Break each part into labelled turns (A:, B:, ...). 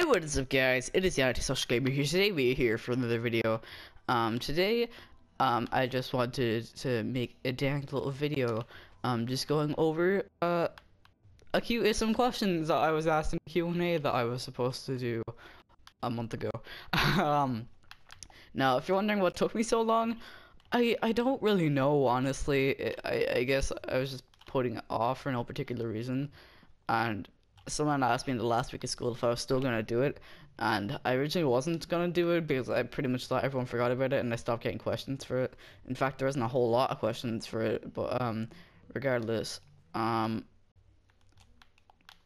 A: Hey, what is up guys? It is Yanati Social Gamer here. Today we are here for another video. Um, today, um, I just wanted to make a dank little video, um, just going over, uh, a Q some questions that I was asked in Q&A that I was supposed to do a month ago. um, now, if you're wondering what took me so long, I, I don't really know, honestly. I, I guess I was just putting it off for no particular reason, and someone asked me in the last week of school if I was still gonna do it, and I originally wasn't gonna do it because I pretty much thought everyone forgot about it, and I stopped getting questions for it. In fact, there isn't a whole lot of questions for it, but um, regardless, um,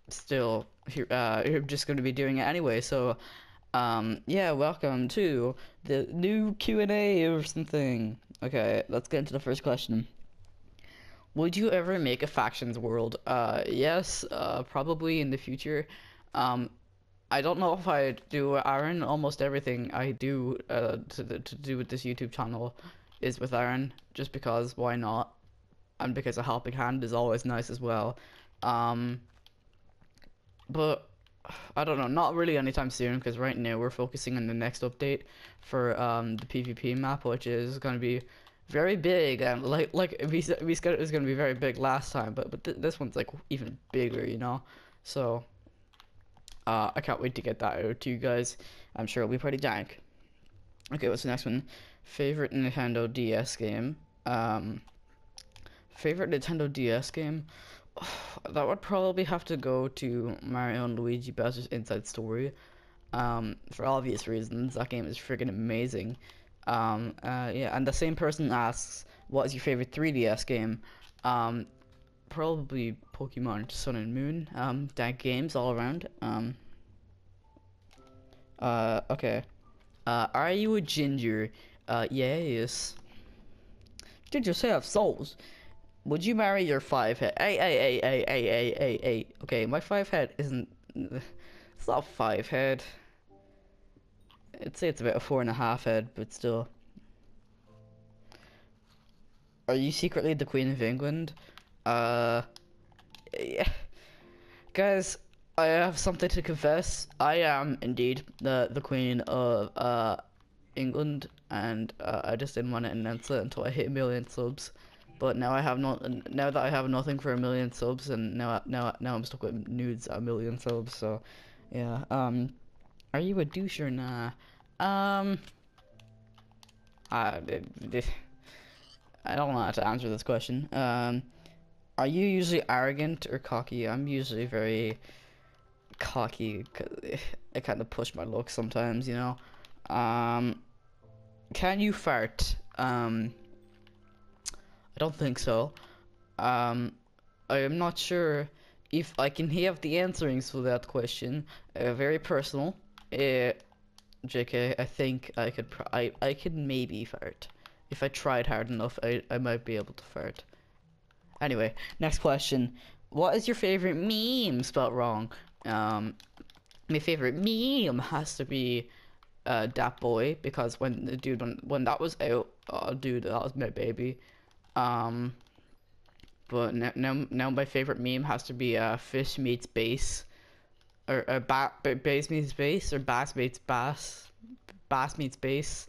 A: still, uh, you're just gonna be doing it anyway. So, um, yeah, welcome to the new Q and A or something. Okay, let's get into the first question. Would you ever make a factions world? Uh, yes, uh, probably in the future. Um, I don't know if I do Aaron. Almost everything I do uh, to, to do with this YouTube channel is with Aaron, just because why not? And because a helping hand is always nice as well. Um, but I don't know, not really anytime soon, because right now we're focusing on the next update for um, the PvP map, which is going to be very big and like like we we said it was gonna be very big last time, but but th this one's like even bigger, you know. So uh, I can't wait to get that out to you guys. I'm sure it'll be pretty dank. Okay, what's the next one? Favorite Nintendo DS game. Um, favorite Nintendo DS game. that would probably have to go to Mario and Luigi Bowser's Inside Story. Um, for obvious reasons, that game is freaking amazing. Um, uh, yeah, and the same person asks, "What is your favorite 3DS game?" Um, probably Pokemon Sun and Moon. Um, dank games all around. Um. Uh, okay. Uh, are you a ginger? Uh, yes. Did you Gingers have souls. Would you marry your five head? Hey, hey, hey, hey, hey, hey, hey, hey. Okay, my five head isn't. It's not five head. I'd say it's about a four and a half head, but still. Are you secretly the Queen of England? Uh, yeah. Guys, I have something to confess. I am indeed the the Queen of uh England, and uh, I just didn't want to announce it until I hit a million subs. But now I have not. Now that I have nothing for a million subs, and now now now I'm stuck with nudes a million subs. So, yeah. Um. Are you a douche or nah? Um. I, I don't know how to answer this question. Um. Are you usually arrogant or cocky? I'm usually very cocky. I kind of push my luck sometimes, you know. Um. Can you fart? Um. I don't think so. Um. I am not sure if I can have the answerings for that question. Uh, very personal. Uh, JK, I think I could. I I could maybe fart. If I tried hard enough, I I might be able to fart. Anyway, next question. What is your favorite meme spelled wrong? Um, my favorite meme has to be uh, Dat Boi because when the dude when when that was out, oh dude, that was my baby. Um, but now now, now my favorite meme has to be uh, fish meets bass or uh, ba bass meets bass or bass meets bass bass meets bass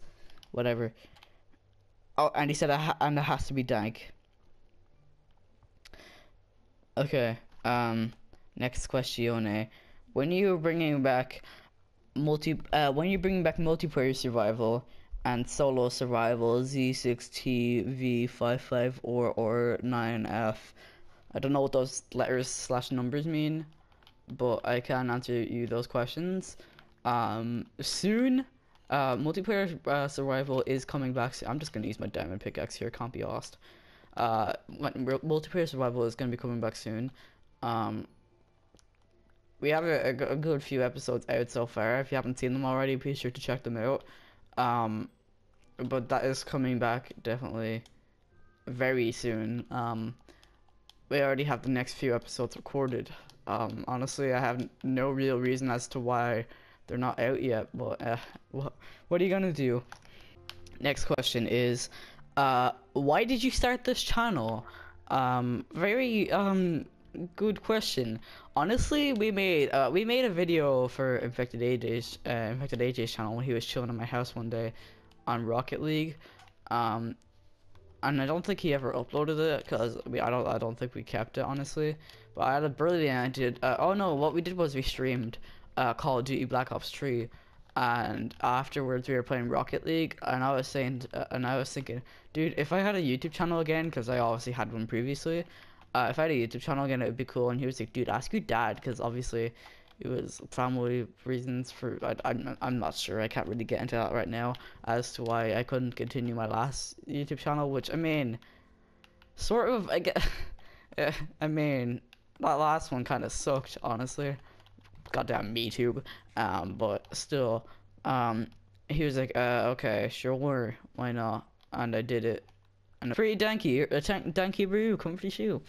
A: whatever. Oh and he said and it has to be dank okay um next question. When you're bringing back multi uh when you're bringing back multiplayer survival and solo survival z6t v55 or or 9f i don't know what those letters slash numbers mean but I can answer you those questions. Um, soon, uh, multiplayer uh, survival is coming back. Soon. I'm just gonna use my diamond pickaxe here. Can't be lost. Uh, multiplayer survival is gonna be coming back soon. Um, we have a, a, a, good few episodes out so far. If you haven't seen them already, be sure to check them out. Um, but that is coming back definitely very soon. Um, we already have the next few episodes recorded. Um, honestly, I have no real reason as to why they're not out yet, but uh, what, what are you gonna do? Next question is, uh, why did you start this channel? Um, very, um, good question. honestly, we made uh, we made a video for Infected AJ's uh, Infected AJ's channel when he was chilling in my house one day on Rocket League. Um, and I don't think he ever uploaded it because we I don't I don't think we kept it honestly. But I had a brilliant idea. Uh, oh no, what we did was we streamed uh, Call of Duty Black Ops 3, and afterwards we were playing Rocket League, and I was saying, uh, and I was thinking, dude, if I had a YouTube channel again, because I obviously had one previously, uh, if I had a YouTube channel again, it would be cool. And he was like, dude, ask your dad, because obviously it was family reasons for I, I'm, I'm not sure i can't really get into that right now as to why i couldn't continue my last youtube channel which i mean sort of i get i mean that last one kind of sucked honestly. Goddamn me too um but still um he was like uh okay sure why not? And i did it. And pretty danky a tank, danky brew comfy shoe.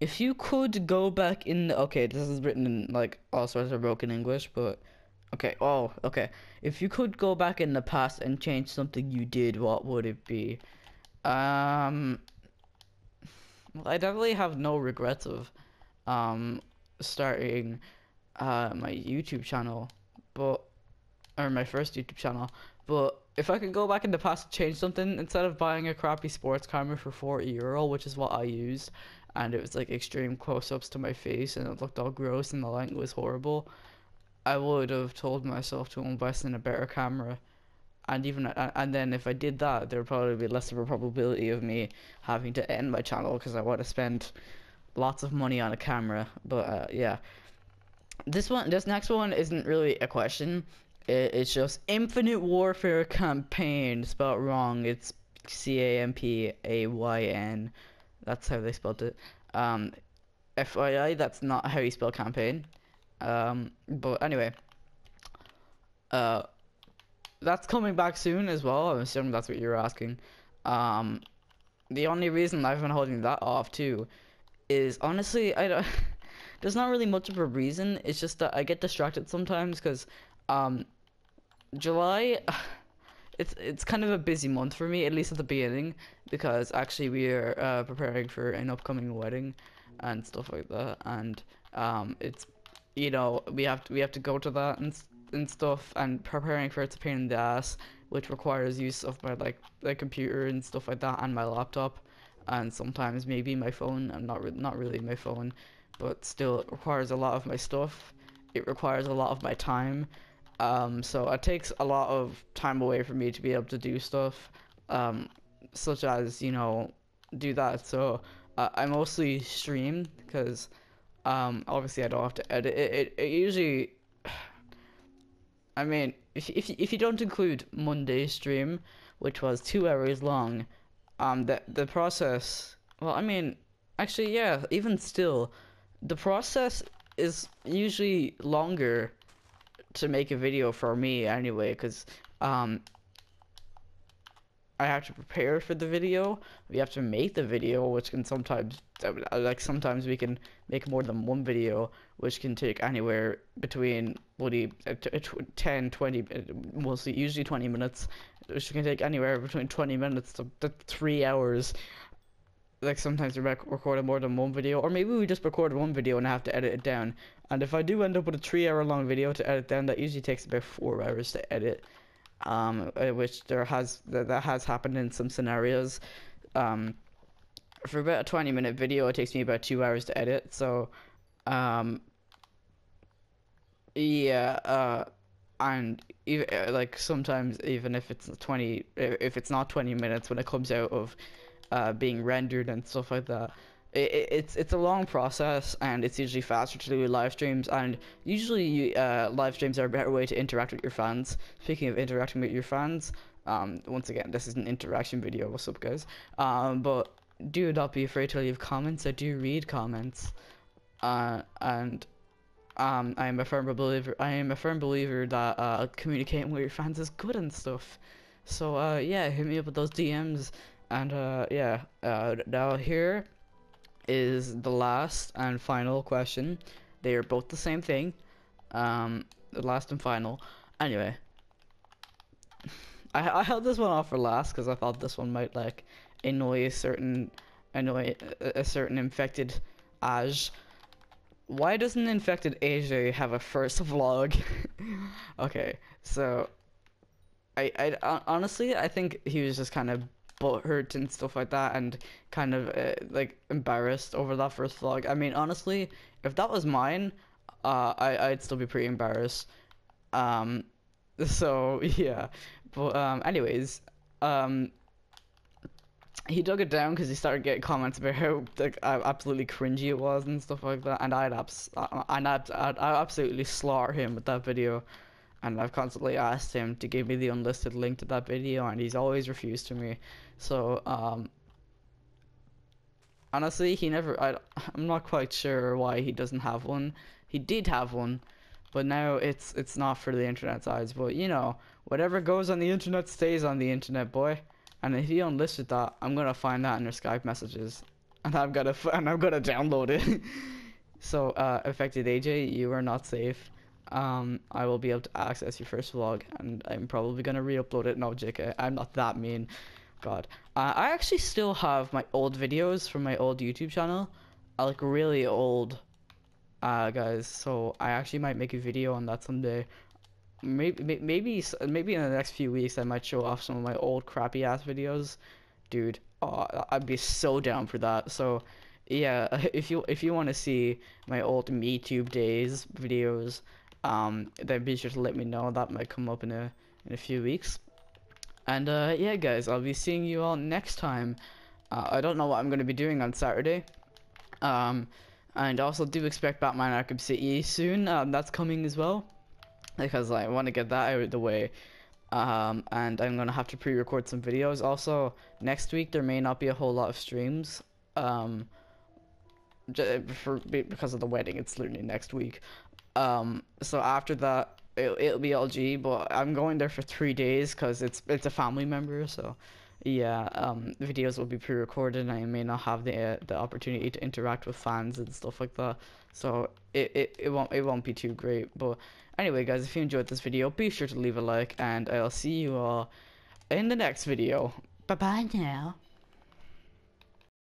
A: If you could go back in the, okay, this is written in like all sorts of broken English, but okay, oh, okay. If you could go back in the past and change something you did, what would it be? Um I definitely have no regrets of um starting uh my YouTube channel, but or my first YouTube channel, but if I could go back in the past and change something, instead of buying a crappy sports camera for 40 euro, which is what I used, and it was like extreme close-ups to my face and it looked all gross and the lighting was horrible i would have told myself to invest in a better camera and even and then if i did that there would probably be less of a probability of me having to end my channel because i want to spend lots of money on a camera. But uh, yeah. This one this next one isn't really a question. It, it's just infinite warfare campaign spelled wrong. It's c-a-m-p-a-y-n that's how they spelled it. Um, FYI, that's not how you spell campaign. Um, but anyway, uh, that's coming back soon as well. I'm assuming that's what you're asking. Um, the only reason I've been holding that off too is honestly I don't. there's not really much of a reason. It's just that I get distracted sometimes because um, July it's it's kind of a busy month for me, at least at the beginning, because actually we are uh, preparing for an upcoming wedding and stuff like that, and um, it's you know we have to we have to go to that and and stuff, and preparing for it's a pain in the ass, which requires use of my like the computer and stuff like that, and my laptop, and sometimes maybe my phone. and not re- not really my phone, but still it requires a lot of my stuff. It requires a lot of my time um, so it takes a lot of time away for me to be able to do stuff, um, such as you know, do that. So uh, I mostly stream because um, obviously I don't have to edit it. It, it usually, I mean, if if if you don't include Monday stream, which was two hours long, um, the the process. Well, I mean, actually, yeah. Even still, the process is usually longer to make a video for me anyway, because um, I have to prepare for the video. We have to make the video, which can sometimes, like sometimes we can make more than one video, which can take anywhere between bloody uh, 10, 20, uh, mostly usually 20 minutes, which can take anywhere between 20 minutes to, to three hours like sometimes we rec- recorded more than one video, or maybe we just record one video and have to edit it down. And if I do end up with a three hour long video to edit down, that usually takes about four hours to edit. Um, uh, which there has that, has happened in some scenarios. Um, for about a 20 minute video, it takes me about two hours to edit. So, um, yeah, uh, and even uh, like sometimes even if it's 20, if it's not 20 minutes when it comes out of uh, being rendered and stuff like that. It, it's it's a long process and it's usually faster to do live streams and usually uh, live streams are a better way to interact with your fans. Speaking of interacting with your fans, um, once again this is an interaction video. What's up, guys? Um, but do not be afraid to leave comments. I do read comments, uh, and um, I am a firm believer. I am a firm believer that uh, communicating with your fans is good and stuff. So uh, yeah, hit me up with those DMs and uh, yeah, uh, now here is the last and final question. They are both the same thing. Um, the last and final. Anyway, I I held this one off for last because I thought this one might like annoy a certain annoy a, a certain infected Aj. why doesn't infected AJ have a first vlog? okay, so I, I honestly I think he was just kind of butthurt and stuff like that, and kind of uh, like embarrassed over that first vlog. I mean, honestly, if that was mine, uh, I I'd still be pretty embarrassed. Um, so yeah, but um, anyways, um, he dug it down because he started getting comments about how like absolutely cringy it was and stuff like that, and I'd abs and I'd, I'd, I'd absolutely slaughter him with that video, and I've constantly asked him to give me the unlisted link to that video, and he's always refused to me. So um, honestly, he never. I I'm not quite sure why he doesn't have one. He did have one, but now it's it's not for the internet's eyes. But you know, whatever goes on the internet stays on the internet, boy. And if he unlisted that, I'm gonna find that in your Skype messages, and I'm gonna and I'm gonna download it. so, uh, Infected AJ, you are not safe. Um, I will be able to access your first vlog, and I'm probably gonna re-upload it. No, JK, I'm not that mean. God, uh, I actually still have my old videos from my old YouTube channel, uh, like really old, uh, guys. So I actually might make a video on that someday maybe maybe maybe in the next few weeks I might show off some of my old crappy ass videos, dude. Oh, I'd be so down for that. So, yeah, if you if you want to see my old MeTube days videos, um, then be sure to let me know. That might come up in a in a few weeks. And uh, yeah, guys, I'll be seeing you all next time. Uh, I don't know what I'm gonna be doing on Saturday. Um, and also do expect Batman Arkham City soon. Um, that's coming as well because I want to get that out of the way. Um, and I'm gonna have to pre-record some videos. Also, next week there may not be a whole lot of streams. Um, for because of the wedding, it's literally next week. Um, so after that, it, it'll be LG, but I'm going there for three days because it's it's a family member. So, yeah, um, videos will be pre-recorded, and I may not have the uh, the opportunity to interact with fans and stuff like that. So it, it, it won't it won't be too great, but Anyway, guys, if you enjoyed this video, be sure to leave a like, and I'll see you all in the next video. Bye-bye now.